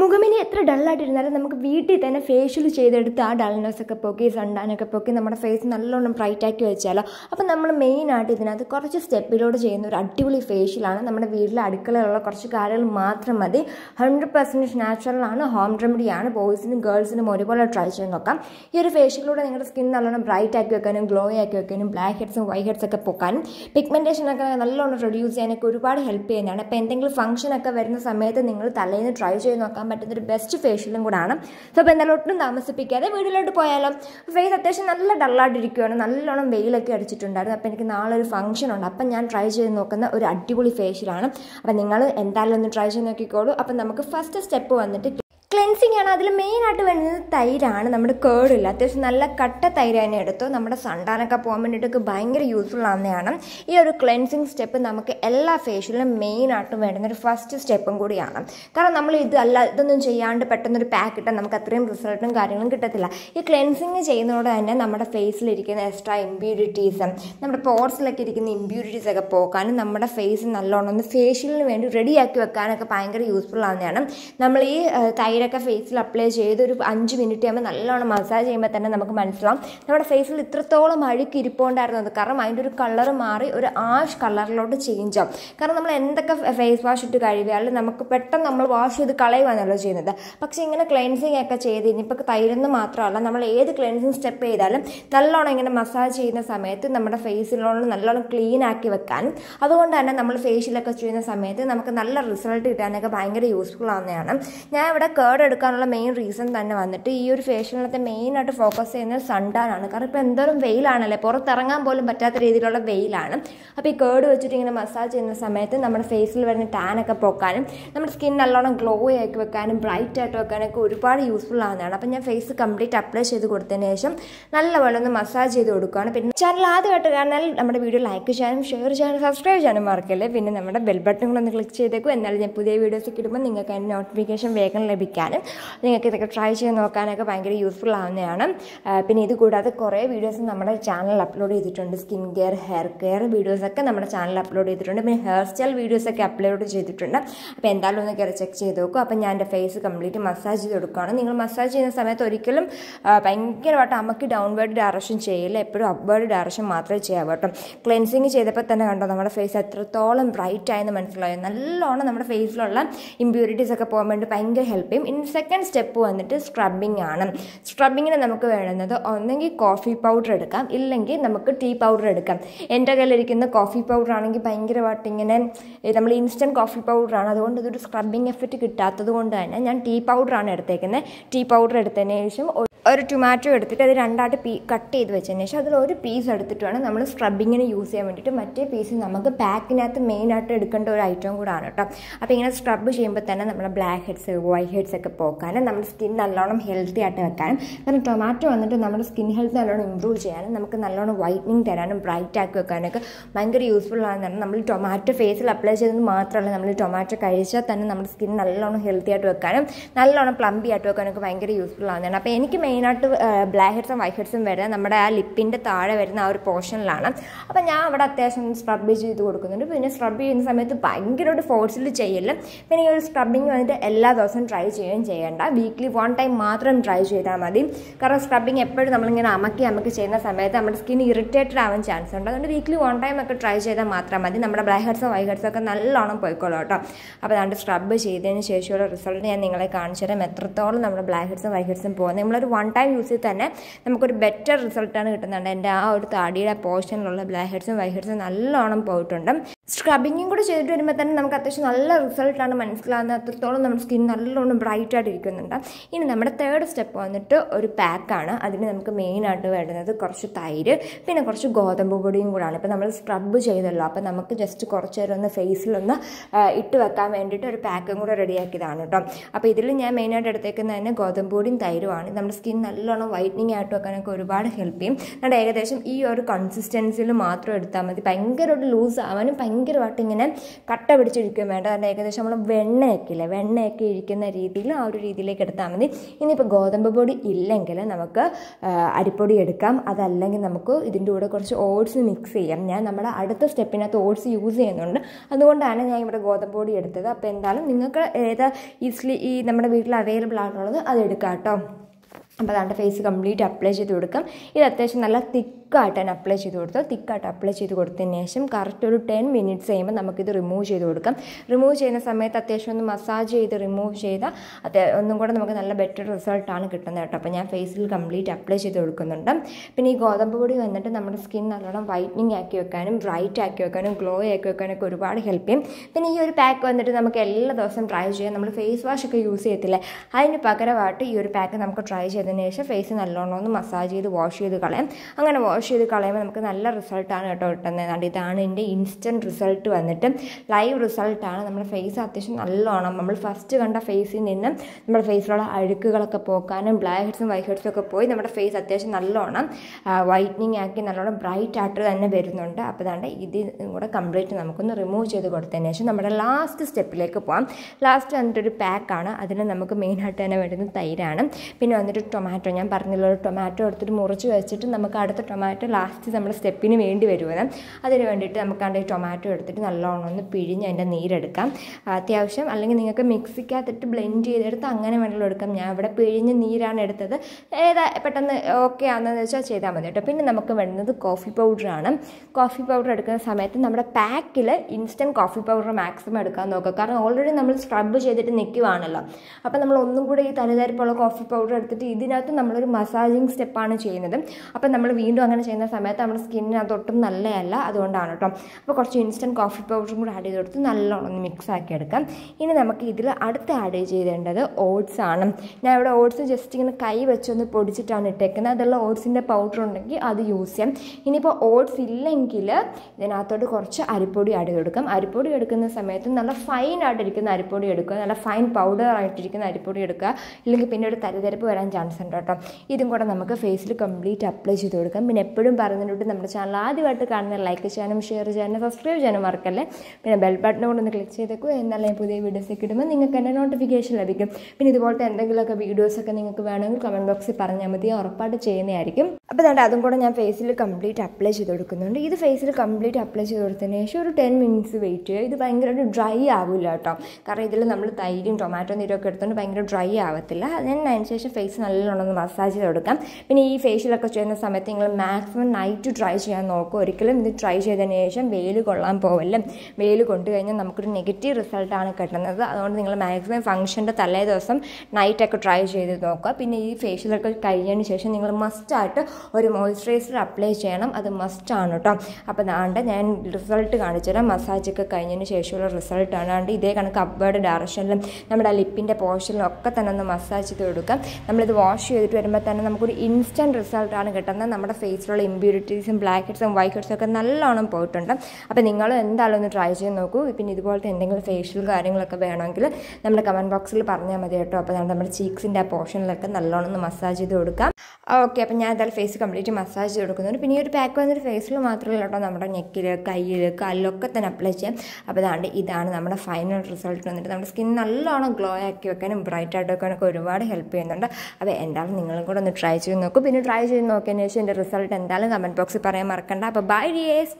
മുഖമിനി എത്ര ഡള്ളായിട്ടിരുന്നാലും നമുക്ക് വീട്ടിൽ തന്നെ ഫേഷ്യൽ ചെയ്തെടുത്ത് ആ ഡൾനെസ് ഒക്കെ പോക്കി സണ്ടാനൊക്കെ പൊക്കി നമ്മുടെ ഫേസ് നല്ലോണം ബ്രൈറ്റ് ആക്കി വെച്ചാലോ. അപ്പം നമ്മൾ മെയിനായിട്ട് ഇതിനകത്ത് കുറച്ച് സ്റ്റെപ്പിലൂടെ ചെയ്യുന്ന ഒരു അടിപൊളി ഫേഷ്യലാണ് നമ്മുടെ വീട്ടിലെ അടുക്കളയിലുള്ള കുറച്ച് കാര്യങ്ങൾ മാത്രം മതി. ഹൺഡ്രഡ് പെർസെന്റേജ് നാച്ചുറലാണ് ഹോം റെമഡിയാണ് ബോയ്സിനും ഗേൾസിനും ഒരുപോലെ ട്രൈ ചെയ്ത് നോക്കാം. ഈ ഒരു ഫേഷ്യലിലൂടെ നിങ്ങളുടെ സ്കിൻ നല്ലോണം ബ്രൈറ്റ് ആക്കി വെക്കാനും ഗ്ലോ ആക്കി വെക്കാനും ബ്ലാക്ക് ഹെഡ്സും വൈറ്റ് ഹെഡ്സ് ഒക്കെ പൊക്കാനും പിഗ്മെന്റേഷൻ ഒക്കെ നല്ലോണം റെഡ്യൂസ് ചെയ്യാനൊക്കെ ഒരുപാട് ഹെൽപ്പ് ചെയ്യുന്നതാണ്. അപ്പോൾ എന്തെങ്കിലും ഫംഗ്ഷൻ ഒക്കെ വരുന്ന സമയത്ത് നിങ്ങൾ തലേന്ന് ട്രൈ ചെയ്ത് നോക്കാൻ പറ്റുന്ന ഒരു ബെസ്റ്റ് ഫേഷ്യലും കൂടാണ്. സോ അപ്പോൾ എന്തായാലും ഒട്ടും താമസിപ്പിക്കാതെ വീട്ടിലോട്ട് പോയാലോ? ഫേസ് അത്യാവശ്യം നല്ല ഡള്ളായിട്ടിരിക്കുകയാണ് നല്ലോണം വെയിലൊക്കെ അടിച്ചിട്ടുണ്ടായിരുന്നു. അപ്പോൾ എനിക്ക് നാളെ ഒരു ഫംഗ്ഷൻ ഉണ്ട്. അപ്പം ഞാൻ ട്രൈ ചെയ്ത് നോക്കുന്ന ഒരു അടിപൊളി ഫേഷ്യലാണ് അപ്പം നിങ്ങൾ എന്തായാലും ഒന്ന് ട്രൈ ചെയ്ത് നോക്കിക്കോളൂ. അപ്പം നമുക്ക് ഫസ്റ്റ് സ്റ്റെപ്പ് വന്നിട്ട് ക്ലെൻസിങ് ആണ്. അതിൽ മെയിനായിട്ട് വേണ്ടത് തൈരാണ്. നമ്മുടെ കേടില്ല. അത്യാവശ്യം നല്ല കട്ട തൈര് തന്നെ എടുത്തു. നമ്മുടെ സണ്ടാനൊക്കെ പോകാൻ വേണ്ടിയിട്ടൊക്കെ ഭയങ്കര യൂസ്ഫുൾ ആവുന്നതാണ് ഈ ഒരു ക്ലെൻസിങ് സ്റ്റെപ്പ് നമുക്ക് എല്ലാ ഫേഷ്യലിനും മെയിനായിട്ടും വേണ്ടുന്ന ഒരു ഫസ്റ്റ് സ്റ്റെപ്പും കൂടിയാണ്. കാരണം നമ്മൾ ഇതല്ല ഇതൊന്നും ചെയ്യാണ്ട് പെട്ടെന്നൊരു പാക്ക് ഇട്ടാൽ നമുക്ക് അത്രയും റിസൾട്ടും കാര്യങ്ങളും കിട്ടത്തില്ല. ഈ ക്ലെൻസിങ് ചെയ്യുന്നതോടെ തന്നെ നമ്മുടെ ഫേസിലിരിക്കുന്ന എക്സ്ട്രാ ഇമ്പ്യൂരിറ്റീസും നമ്മുടെ പോർസിലൊക്കെ ഇരിക്കുന്ന ഇമ്പ്യൂരിറ്റീസ് ഒക്കെ പോക്കാനും നമ്മുടെ ഫേസ് നല്ലോണം ഒന്ന് ഫേഷ്യലിന് വേണ്ടി റെഡിയാക്കി വെക്കാനൊക്കെ ഭയങ്കര യൂസ്ഫുൾ ആവുന്നതാണ് നമ്മൾ ഈ തൈര് തൈരൊക്കെ ഫേസിൽ അപ്ലൈ ചെയ്ത് ഒരു അഞ്ച് മിനിറ്റ് ആകുമ്പോൾ നല്ലോണം മസാജ് ചെയ്യുമ്പോൾ തന്നെ നമുക്ക് മനസ്സിലാവും. നമ്മുടെ ഫേസിൽ ഇത്രത്തോളം അഴുക്ക് ഇരിപ്പുണ്ടായിരുന്നത് കാരണം അതിന്റെ ഒരു കളർ മാറി ഒരു ആഷ് കളറിലോട്ട് ചേഞ്ച് ആവും. കാരണം നമ്മൾ എന്തൊക്കെ ഫേസ് വാഷ് ഇട്ട് കഴിവിയാലും നമുക്ക് പെട്ടെന്ന് നമ്മൾ വാഷ് ചെയ്ത് കളയുവാണല്ലോ ചെയ്യുന്നത്. പക്ഷേ ഇങ്ങനെ ക്ലെൻസിങ് ഒക്കെ ചെയ്ത് ഇനിയിപ്പോൾ തൈരെന്ന് മാത്രമല്ല നമ്മൾ ഏത് ക്ലെൻസിങ് സ്റ്റെപ്പ് ചെയ്താലും നല്ലോണം ഇങ്ങനെ മസാജ് ചെയ്യുന്ന സമയത്ത് നമ്മുടെ ഫേസിലോട്ട് നല്ലോണം ക്ലീൻ ആക്കി വെക്കാനും അതുകൊണ്ട് തന്നെ നമ്മൾ ഫേഷ്യലൊക്കെ ചെയ്യുന്ന സമയത്ത് നമുക്ക് നല്ല റിസൾട്ട് കിട്ടാനൊക്കെ ഭയങ്കര യൂസ്ഫുൾ ആവുന്നതാണ്. ഞാൻ ഇവിടെ കേർഡ് എടുക്കാനുള്ള മെയിൻ റീസൺ തന്നെ വന്നിട്ട് ഈ ഒരു ഫേഷ്യലിനകത്ത് മെയിനായിട്ട് ഫോക്കസ് ചെയ്യുന്നത് സൺടാനാണ് കാരണം ഇപ്പോൾ എന്തോരം വെയിലാണല്ലേ? പുറത്തിറങ്ങാൻ പോലും പറ്റാത്ത രീതിയിലുള്ള വെയിലാണ്. അപ്പോൾ ഈ കേർഡ് വെച്ചിട്ട് ഇങ്ങനെ മസാജ് ചെയ്യുന്ന സമയത്ത് നമ്മുടെ ഫേസിൽ വരുന്ന ടാനൊക്കെ പോക്കാനും നമ്മുടെ സ്കിൻ നല്ലോണം ഗ്ലോ ആക്കി വെക്കാനും ബ്രൈറ്റ് ആയിട്ട് വെക്കാനൊക്കെ ഒരുപാട് യൂസ്ഫുൾ ആവുന്നതാണ്. അപ്പോൾ ഞാൻ ഫേസ് കംപ്ലീറ്റ് അപ്ലൈ ചെയ്ത് കൊടുത്തതിന് ശേഷം നല്ലപോലെ ഒന്ന് മസാജ് ചെയ്ത് കൊടുക്കുകയാണ്. പിന്നെ ചാനൽ ആദ്യമായിട്ട് കാണാൻ നമ്മുടെ വീഡിയോ ലൈക്ക് ചെയ്യാനും ഷെയർ ചെയ്യാനും സബ്സ്ക്രൈബ് ചെയ്യാനും മറക്കല്ലേ? പിന്നെ നമ്മുടെ ബെൽ ബട്ടൺ കൂടെ ഒന്ന് ക്ലിക്ക് ചെയ്തേക്കും. എന്നാലും ഞാൻ പുതിയ വീഡിയോസ് ഇടുമ്പോൾ നിങ്ങൾക്ക് അതിന്റെ നോട്ടിഫിക്കേഷൻ വേഗം ലഭിക്കാനും നിങ്ങൾക്ക് ഇതൊക്കെ ട്രൈ ചെയ്ത് നോക്കാനൊക്കെ ഭയങ്കര യൂസ്ഫുൾ ആവുന്നതാണ്. പിന്നെ ഇത് കൂടാതെ കുറേ വീഡിയോസ് നമ്മുടെ ചാനലിൽ അപ്ലോഡ് ചെയ്തിട്ടുണ്ട്. സ്കിൻ കെയർ ഹെയർ കെയർ വീഡിയോസൊക്കെ നമ്മുടെ ചാനലിൽ അപ്ലോഡ് ചെയ്തിട്ടുണ്ട്. പിന്നെ ഹെയർ സ്റ്റൈൽ വീഡിയോസൊക്കെ അപ്ലോഡ് ചെയ്തിട്ടുണ്ട്. അപ്പോൾ എന്തായാലും ഒന്ന് കയറി ചെക്ക് ചെയ്ത് നോക്കും. അപ്പോൾ ഞാൻ എന്റെ ഫേസ് കംപ്ലീറ്റ് മസാജ് ചെയ്ത് കൊടുക്കുകയാണ് നിങ്ങൾ മസാജ് ചെയ്യുന്ന സമയത്ത് ഒരിക്കലും ഭയങ്കരമായിട്ട് അമ്മയ്ക്ക് ഡൗൺവേർഡ് ഡയറക്ഷൻ ചെയ്യില്ല. എപ്പോഴും അപ്വേർഡ് ഡയറക്ഷൻ മാത്രമേ ചെയ്യാവൂ കേട്ടോ. ക്ലെൻസിങ് ചെയ്തപ്പോൾ തന്നെ കണ്ടോ നമ്മുടെ ഫേസ് എത്രത്തോളം ബ്രൈറ്റ് ആയെന്ന് മനസ്സിലായോ. നല്ലോണം നമ്മുടെ ഫേസിലുള്ള ഇമ്പ്യൂരിറ്റീസ് ഒക്കെ പോകാൻ വേണ്ടി ഭയങ്കര ഹെൽപ്പ് ചെയ്യും. ഇനി സെക്കൻഡ് സ്റ്റെപ്പ് വന്നിട്ട് സ്ക്രബിംഗ് ആണ്. സ്ക്രബിങ്ങിന് നമുക്ക് വേണ്ടുന്നത് ഒന്നെങ്കിൽ കോഫി പൗഡർ എടുക്കാം. ഇല്ലെങ്കിൽ നമുക്ക് ടീ പൗഡർ എടുക്കാം. എന്റെ കയ്യിലിരിക്കുന്ന കോഫി പൗഡർ ആണെങ്കിൽ ഭയങ്കരമായിട്ട് ഇങ്ങനെ നമ്മൾ ഇൻസ്റ്റന്റ് കോഫി പൗഡർ ആണ്. അതുകൊണ്ട് ഇതൊരു സ്ക്രബിങ് എഫക്റ്റ് കിട്ടാത്തത് കൊണ്ട് തന്നെ ഞാൻ ടീ പൗഡർ ആണ് എടുത്തേക്കുന്നത്. ടീ പൗഡർ എടുത്തതിന് ശേഷം ഒരു ടൊമാറ്റോ എടുത്തിട്ട് അത് രണ്ടായിട്ട് പീ കട്ട് ചെയ്ത് വെച്ചതിന് ശേഷം അതിൽ ഒരു പീസ് എടുത്തിട്ട് വേണം നമ്മൾ സ്ക്രബിങ്ങിന് യൂസ് ചെയ്യാൻ വേണ്ടിയിട്ട് മറ്റേ പീസ് നമുക്ക് പാക്കിനകത്ത് മെയിനായിട്ട് എടുക്കേണ്ട ഒരു ഐറ്റം കൂടാണ് കേട്ടോ. അപ്പോൾ ഇങ്ങനെ സ്ക്രബ് ചെയ്യുമ്പോൾ തന്നെ നമ്മുടെ ബ്ലാക്ക് ഹെഡ്സ് വൈറ്റ് ഹെഡ്സ് ഒക്കെ പോക്കാനും നമ്മുടെ സ്കിൻ നല്ലോണം ഹെൽത്തി ആയിട്ട് വെക്കാനും കാരണം ടൊമാറ്റോ വന്നിട്ട് നമ്മുടെ സ്കിൻ ഹെൽത്ത് നല്ലോണം ഇമ്പ്രൂവ് ചെയ്യാനും നമുക്ക് നല്ലോണം വൈറ്റനിങ് തരാനും ബ്രൈറ്റ് ആക്കി വെക്കാനൊക്കെ ഭയങ്കര യൂസ്ഫുൾ ആണെന്നാണ് നമ്മൾ ടൊമാറ്റോ ഫേസിൽ അപ്ലൈ ചെയ്തത് മാത്രമല്ല നമ്മൾ ടൊമാറ്റോ കഴിച്ചാൽ തന്നെ നമ്മുടെ സ്കിൻ നല്ലോണം ഹെൽത്തി ആയിട്ട് വെക്കാനും നല്ലോണം പ്ലംബി ആയിട്ട് വെക്കാനൊക്കെ ഭയങ്കര യൂസ്ഫുൾ ആകുന്നതാണ് അപ്പോൾ എനിക്ക് മെയിനായിട്ട് ബ്ലാക്ക് ഹെഡ്സും വൈറ്റ് ഹെഡ്സും വരുന്നത് നമ്മുടെ ആ ലിപ്പിന്റെ താഴെ വരുന്ന ആ ഒരു പോർഷനിലാണ്. അപ്പം ഞാൻ അവിടെ അത്യാവശ്യം സ്ക്രബ് ചെയ്ത് കൊടുക്കുന്നുണ്ട്. പിന്നെ സ്ക്രബ് ചെയ്യുന്ന സമയത്ത് ഭയങ്കരമായിട്ട് ഫോഴ്സിൽ ചെയ്യില്ല പിന്നെ ഈ ഒരു സ്ക്രബിങ് വന്നിട്ട് എല്ലാ ദിവസവും ട്രൈ ചെയ്യുകയും ചെയ്യേണ്ട. വീക്ക്ലി വൺ ടൈം മാത്രം ട്രൈ ചെയ്താൽ മതി. കാരണം സ്ക്രബിങ് എപ്പോഴും നമ്മളിങ്ങനെ അമക്കി അമക്കി ചെയ്യുന്ന സമയത്ത് നമ്മുടെ സ്കിൻ ഇറിറ്റേറ്റഡ് ആവാൻ ചാൻസ് ഉണ്ട്. അതുകൊണ്ട് വീക്ക്ലി വൺ ടൈം ഒക്കെ ട്രൈ ചെയ്താൽ മാത്രം മതി. നമ്മുടെ ബ്ലാക്ക് ഹെഡ്സും വൈറ്റ് ഹെഡ്സും ഒക്കെ നല്ലോണം പോയിക്കോളൂ കേട്ടോ. അപ്പോൾ അതുകൊണ്ട് സ്ക്രബ് ചെയ്തതിന് ശേഷമുള്ള റിസൾട്ട് ഞാൻ നിങ്ങളെ കാണിച്ചു തരാം എത്രത്തോളം നമ്മുടെ ബ്ലാക്ക് ഹെഡ്സും വൈറ്റ് ഹെഡ്സും പോകുന്നത് നമ്മളൊരു ടൈം യൂസ് ചെയ്ത് തന്നെ നമുക്കൊരു ബെറ്റർ റിസൾട്ടാണ് കിട്ടുന്നുണ്ട്. എന്റെ ആ ഒരു താടിയുടെ പോർഷനിലുള്ള ബ്ലാക്ക് ഹെഡ്സും വൈറ്റ് ഹെഡ്സും നല്ലോണം പോയിട്ടുണ്ട്. സ്ക്രബിങ്ങും കൂടി ചെയ്തിട്ട് വരുമ്പോൾ തന്നെ നമുക്ക് അത്യാവശ്യം നല്ല റിസൾട്ടാണ് മനസ്സിലാകുന്നത് അത്രത്തോളം നമ്മുടെ സ്കിൻ നല്ലോണം ബ്രൈറ്റ് ആയിട്ട് ഇരിക്കുന്നുണ്ട്. ഇനി നമ്മുടെ തേർഡ് സ്റ്റെപ്പ് വന്നിട്ട് ഒരു പാക്കാണ് അതിന് നമുക്ക് മെയിനായിട്ട് വേണ്ടുന്നത് കുറച്ച് തൈര് പിന്നെ കുറച്ച് ഗോതമ്പ് പൊടിയും കൂടാണ്. ഇപ്പോൾ നമ്മൾ സ്ക്രബ് ചെയ്തല്ലോ. അപ്പോൾ നമുക്ക് ജസ്റ്റ് കുറച്ച് നേരം ഒന്ന് ഫേസിലൊന്ന് ഇട്ട് വെക്കാൻ വേണ്ടിയിട്ട് ഒരു പാക്കും കൂടെ റെഡിയാക്കിയതാണ് കേട്ടോ. അപ്പോൾ ഇതിൽ ഞാൻ മെയിനായിട്ട് എടുത്തേക്കുന്നത് തന്നെ ഗോതമ്പ് പൊടിയും തൈരുമാണ് നമ്മുടെ സ്കിൻ നല്ലോണം വൈറ്റനിങ് ആയിട്ട് വെക്കാനൊക്കെ ഒരുപാട് ഹെൽപ്പ് ചെയ്യും. നമ്മുടെ ഏകദേശം ഈ ഒരു കൺസിസ്റ്റൻസിയിൽ മാത്രം എടുത്താൽ മതി. ഭയങ്കര ഒരു ലൂസ് ആവാനും ഭയങ്കരമായിട്ട് ഇങ്ങനെ കട്ട പിടിച്ചിരിക്കുകയും വേണ്ട. കാരണം ഏകദേശം നമ്മൾ വെണ്ണയൊക്കെ വെണ്ണയൊക്കെ ഇരിക്കുന്ന രീതിയിൽ ആ ഒരു രീതിയിലേക്ക് എടുത്താൽ മതി. ഇനിയിപ്പോൾ ഗോതമ്പ് പൊടി ഇല്ലെങ്കിൽ നമുക്ക് അരിപ്പൊടി എടുക്കാം. അതല്ലെങ്കിൽ നമുക്ക് ഇതിന്റെ കൂടെ കുറച്ച് ഓട്സ് മിക്സ് ചെയ്യാം. ഞാൻ നമ്മുടെ അടുത്ത സ്റ്റെപ്പിനകത്ത് ഓട്സ് യൂസ് ചെയ്യുന്നുണ്ട്. അതുകൊണ്ടാണ് ഞാൻ ഇവിടെ ഗോതമ്പ് പൊടി എടുത്തത്. അപ്പോൾ എന്തായാലും നിങ്ങൾക്ക് ഏതാ ഈസിലി ഈ നമ്മുടെ വീട്ടിൽ അവൈലബിൾ ആണുള്ളത് അത് എടുക്കാം കേട്ടോ. അപ്പോൾ അതാണ്ട് ഫേസ് കംപ്ലീറ്റ് അപ്ലൈ ചെയ്ത് കൊടുക്കാം. ഇത് അത്യാവശ്യം നല്ല തിക്കായിട്ട് തന്നെ അപ്ലൈ ചെയ്ത് കൊടുത്തു തിക്കായിട്ട് അപ്ലൈ ചെയ്ത് കൊടുത്തതിന് ശേഷം കറക്റ്റ് ഒരു ടെൻ മിനിറ്റ്സ് കഴിയുമ്പോൾ നമുക്കിത് റിമൂവ് ചെയ്ത് കൊടുക്കാം. റിമൂവ് ചെയ്യുന്ന സമയത്ത് അത്യാവശ്യം ഒന്ന് മസാജ് ചെയ്ത് റിമൂവ് ചെയ്താൽ അത് ഒന്നും കൂടെ നമുക്ക് നല്ല ബെറ്റർ റിസൾട്ടാണ് കിട്ടുന്നത് കേട്ടോ. അപ്പോൾ ഞാൻ ഫേസിൽ കംപ്ലീറ്റ് അപ്ലൈ ചെയ്ത് കൊടുക്കുന്നുണ്ട്. പിന്നെ ഈ ഗോതമ്പ് പൊടി വന്നിട്ട് നമ്മുടെ സ്കിൻ നല്ലോണം വൈറ്റനിങ് ആക്കി വെക്കാനും ബ്രൈറ്റ് ആക്കി വെക്കാനും ഗ്ലോ ആക്കി വെക്കാനൊക്കെ ഒരുപാട് ഹെൽപ്പ് ചെയ്യും. പിന്നെ ഈ ഒരു പാക്ക് വന്നിട്ട് നമുക്ക് എല്ലാ ദിവസവും ട്രൈ ചെയ്യാം. നമ്മൾ ഫേസ് വാഷ് ഒക്കെ യൂസ് ചെയ്യത്തില്ലേ? അതിന് പകരമായിട്ട് ഈ ഒരു പാക്ക് നമുക്ക് ട്രൈ ചെയ്തതിന് ശേഷം ഫേസ് നല്ലോണം ഒന്ന് മസാജ് ചെയ്ത് വാഷ് ചെയ്ത് കളയാം. അങ്ങനെ ചെയ്ത് കളയുമ്പോൾ നമുക്ക് നല്ല റിസൾട്ടാണ് കേട്ടോ കിട്ടുന്നത്. കണ്ട് ഇതാണ് എന്റെ ഇൻസ്റ്റന്റ് റിസൾട്ട് വന്നിട്ട് ലൈവ് റിസൾട്ടാണ്. നമ്മുടെ ഫേസ് അത്യാവശ്യം നല്ലോണം. നമ്മൾ ഫസ്റ്റ് കണ്ട ഫേസിൽ നിന്ന് നമ്മുടെ ഫേസിലുള്ള അഴുക്കുകളൊക്കെ പോക്കാനും ബ്ലാക്ക് ഹെഡ്സും വൈറ്റ് ഹെഡ്സും ഒക്കെ പോയി നമ്മുടെ ഫേസ് അത്യാവശ്യം നല്ലോണം വൈറ്റനിങ് ആക്കി നല്ലോണം ബ്രൈറ്റ് ആയിട്ട് തന്നെ വരുന്നുണ്ട്. അപ്പോൾ അതാണ്ട് ഇത് കൂടെ കംപ്ലീറ്റ് നമുക്കൊന്ന് റിമൂവ് ചെയ്ത് കൊടുത്തതിന് ശേഷം നമ്മുടെ ലാസ്റ്റ് സ്റ്റെപ്പിലേക്ക് പോകാം ലാസ്റ്റ് വന്നിട്ട് ഒരു പാക്കാണ് അതിന് നമുക്ക് മെയിനായിട്ട് തന്നെ വരുന്നത് തൈരാണ്. പിന്നെ വന്നിട്ട് ടൊമാറ്റോ ഞാൻ പറഞ്ഞില്ല ഒരു ടൊമാറ്റോ എടുത്തിട്ട് മുറിച്ച് വെച്ചിട്ട് നമുക്ക് അടുത്ത ടൊമാറ്റോ ലാസ്റ്റ് നമ്മുടെ സ്റ്റെപ്പിന് വേണ്ടി വരുവാണ്. അതിന് വേണ്ടിയിട്ട് നമുക്ക് അതിന്റെ ടൊമാറ്റോ എടുത്തിട്ട് നല്ലോണം ഒന്ന് പിഴിഞ്ഞ് അതിന്റെ നീരെടുക്കാം. അത്യാവശ്യം അല്ലെങ്കിൽ നിങ്ങൾക്ക് മിക്സിക്കകത്തിട്ട് ബ്ലെൻഡ് ചെയ്തെടുത്ത് അങ്ങനെ വേണമെങ്കിലും എടുക്കാം. ഞാൻ ഇവിടെ പിഴിഞ്ഞ് നീരാണ് എടുത്തത്. ഏതാ പെട്ടെന്ന് ഓക്കെ ആണെന്ന് വെച്ചാൽ ചെയ്താൽ മതി കേട്ടോ. പിന്നെ നമുക്ക് വേണ്ടത് കോഫി പൗഡറാണ് കോഫി പൗഡർ എടുക്കുന്ന സമയത്ത് നമ്മുടെ പാക്കിൽ ഇൻസ്റ്റന്റ് കോഫി പൗഡർ മാക്സിമം എടുക്കാൻ നോക്കുക. കാരണം ഓൾറെഡി നമ്മൾ സ്ക്രബ് ചെയ്തിട്ട് നിൽക്കുവാണല്ലോ അപ്പോൾ നമ്മൾ ഒന്നും കൂടെ ഈ തലതരപ്പുള്ള കോഫി പൗഡർ എടുത്തിട്ട് ഇതിനകത്ത് നമ്മളൊരു മസാജിങ് സ്റ്റെപ്പാണ് ചെയ്യുന്നത്. അപ്പം നമ്മൾ വീണ്ടും അങ്ങനെ ചെയ്യുന്ന സമയത്ത് നമ്മുടെ സ്കിന്നിനകത്തൊട്ടും നല്ലതല്ല. അതുകൊണ്ടാണ് കേട്ടോ അപ്പോൾ കുറച്ച് ഇൻസ്റ്റന്റ് കോഫി പൗഡറും കൂടെ ആഡ് ചെയ്ത് കൊടുത്ത് നല്ലോണം ഒന്ന് മിക്സ് ആക്കി എടുക്കാം. ഇനി നമുക്ക് ഇതിൽ അടുത്ത് ആഡ് ചെയ്തേണ്ടത് ഓട്സ് ആണ്. ഞാൻ ഇവിടെ ഓട്സ് ജസ്റ്റ് ഇങ്ങനെ കൈ വെച്ചൊന്ന് പൊടിച്ചിട്ടാണ് ഇട്ടേക്കുന്നത്. അതുള്ള ഓട്സിന്റെ പൗഡർ ഉണ്ടെങ്കിൽ അത് യൂസ് ചെയ്യാം. ഇനിയിപ്പോൾ ഓട്സ് ഇല്ലെങ്കിൽ ഇതിനകത്തോട്ട് കുറച്ച് അരിപ്പൊടി ആഡ് ചെയ്ത് കൊടുക്കാം. അരിപ്പൊടി എടുക്കുന്ന സമയത്ത് നല്ല ഫൈൻ ആയിട്ടിരിക്കുന്ന അരിപ്പൊടി എടുക്കുക. നല്ല ഫൈൻ പൗഡർ ആയിട്ടിരിക്കുന്ന അരിപ്പൊടി എടുക്കുക. ഇല്ലെങ്കിൽ പിന്നെ ഒരു തരിതരിപ്പ് വരാൻ ചാൻസ് ഉണ്ട് കേട്ടോ ഇതും കൂടെ നമുക്ക് ഫേസിൽ കംപ്ലീറ്റ് അപ്ലൈ ചെയ്ത് കൊടുക്കാം. പിന്നെ എപ്പോഴും പറഞ്ഞിട്ട് നമ്മുടെ ചാനൽ ആദ്യമായിട്ട് കാണുന്ന ലൈക്ക് ചെയ്യാനും ഷെയർ ചെയ്യാനും സബ്സ്ക്രൈബ് ചെയ്യാനും മറക്കല്ലേ. പിന്നെ ബെൽ ബട്ടൺ കൂടെ ഒന്ന് ക്ലിക്ക് ചെയ്തേക്കും എന്നാലേ പുതിയ വീഡിയോസൊക്കെ ഇടുമ്പോൾ നിങ്ങൾക്ക് എന്റെ നോട്ടിഫിക്കേഷൻ ലഭിക്കും. പിന്നെ ഇതുപോലത്തെ എന്തെങ്കിലുമൊക്കെ വീഡിയോസൊക്കെ നിങ്ങൾക്ക് വേണമെങ്കിൽ കമന്റ് ബോക്സിൽ പറഞ്ഞാൽ മതി ഉറപ്പായിട്ട് ചെയ്യുന്നതായിരിക്കും. അപ്പോൾ അതുകൊണ്ട് അതും കൂടെ ഞാൻ ഫേസിൽ കംപ്ലീറ്റ് അപ്ലൈ ചെയ്ത് കൊടുക്കുന്നുണ്ട്. ഇത് ഫേസിൽ കംപ്ലീറ്റ് അപ്ലൈ ചെയ്ത് കൊടുത്തതിന് ശേഷം ഒരു ടെൻ മിനിറ്റ്സ് വെയിറ്റ് ചെയ്യുക. ഇത് ഭയങ്കരമായിട്ട് ഡ്രൈ ആവില്ല കേട്ടോ. കാരണം ഇതിൽ നമ്മൾ തൈരും ടൊമാറ്റോ നീരൊക്കെ എടുത്തുകൊണ്ട് ഭയങ്കര ഡ്രൈ ആവത്തില്ല. അതിന് ശേഷം ഫേസ് നല്ലോണം മസാജ് ചെയ്ത് കൊടുക്കാം. പിന്നെ ഈ ഫേഷ്യലൊക്കെ ചെയ്യുന്ന സമയത്ത് നിങ്ങൾ മാക്സിമം നൈറ്റ് ട്രൈ ചെയ്യാൻ നോക്കും. ഒരിക്കലും ഇത് ട്രൈ ചെയ്തതിന് ശേഷം വെയിൽ കൊള്ളാൻ പോവില്ല. വെയിൽ കൊണ്ടു കഴിഞ്ഞാൽ നമുക്കൊരു നെഗറ്റീവ് റിസൾട്ടാണ് കിട്ടുന്നത്. അതുകൊണ്ട് നിങ്ങൾ മാക്സിമം ഫംഗ്ഷന്റെ തലേ ദിവസം നൈറ്റൊക്കെ ട്രൈ ചെയ്ത് നോക്കുക. പിന്നെ ഈ ഫേഷ്യലൊക്കെ കഴിഞ്ഞതിന് ശേഷം നിങ്ങൾ മസ്റ്റായിട്ട് ഒരു മോയ്സ്ചറൈസർ അപ്ലൈ ചെയ്യണം. അത് മസ്റ്റാണ് കേട്ടോ അപ്പോൾ ദാണ്ട് ഞാൻ റിസൾട്ട് കാണിച്ചു തരാം. മസാജൊക്കെ കഴിഞ്ഞതിന് ശേഷമുള്ള റിസൾട്ടാണ് അതുകൊണ്ട് ഇതേ കണക്ക് അപ്വേർഡ് ഡയറക്ഷനിലും നമ്മുടെ ലിപ്പിന്റെ പോർഷനിലും ഒക്കെ തന്നെ ഒന്ന് മസാജ് ചെയ്ത് കൊടുക്കാം. നമ്മളിത് വാഷ് ചെയ്തിട്ട് വരുമ്പോൾ തന്നെ നമുക്കൊരു ഇൻസ്റ്റന്റ് റിസൾട്ടാണ് കിട്ടുന്നത്. നമ്മുടെ ഫേസിലുള്ള ഇമ്പ്യൂരിറ്റീസും ബ്ലാക്ക് ഹെഡ്സും വൈറ്റ് ഹെഡ്സും ഒക്കെ നല്ലോണം പോയിട്ടുണ്ട്. അപ്പോൾ നിങ്ങൾ എന്തായാലും ഒന്ന് ട്രൈ ചെയ്ത് നോക്കൂ. പിന്നെ ഇതുപോലത്തെ എന്തെങ്കിലും ഫേഷ്യൽ കാര്യങ്ങളൊക്കെ വേണമെങ്കിൽ നമ്മുടെ കമന്റ് ബോക്സിൽ പറഞ്ഞാൽ മതി കേട്ടോ. അപ്പോൾ നമ്മുടെ ചീക്സിന്റെ ആ പോർഷനിലൊക്കെ നല്ലോണം ഒന്ന് മസാജ് ചെയ്ത് കൊടുക്കാം. ഓക്കെ അപ്പോൾ ഞാൻ എന്തായാലും ഫേസ് കംപ്ലീറ്റ് മസാജ് ചെയ്ത് കൊടുക്കുന്നുണ്ട്. പിന്നെ ഈ ഒരു പാക്ക് വന്നിട്ട് ഫേസിൽ മാത്രമല്ല കേട്ടോ നമ്മുടെ നെക്കിൽ കയ്യിൽ കാലിലൊക്കെ തന്നെ അപ്ലൈ ചെയ്യാം. അപ്പോൾ അതാണ്ട് ഇതാണ് നമ്മുടെ ഫൈനൽ റിസൾട്ട് വന്നിട്ട് നമ്മുടെ സ്കിൻ നല്ലോണം ഗ്ലോ ആക്കി വെക്കാനും ബ്രൈറ്റ് ആയിട്ട് വെക്കാനൊക്കെ ഒരുപാട് ഹെൽപ്പ് ചെയ്യുന്നുണ്ട്. അപ്പോൾ എന്തായാലും നിങ്ങളും കൂടെ ഒന്ന് ട്രൈ ചെയ്ത് നോക്കും. പിന്നെ ട്രൈ ചെയ്ത് നോക്കിയതിന് ശേഷം എന്റെ റിസൾട്ട് എന്തായാലും കമന്റ് ബോക്സിൽ പറയാൻ മറക്കണ്ട. അപ്പോൾ ബൈ ഡിയേസ്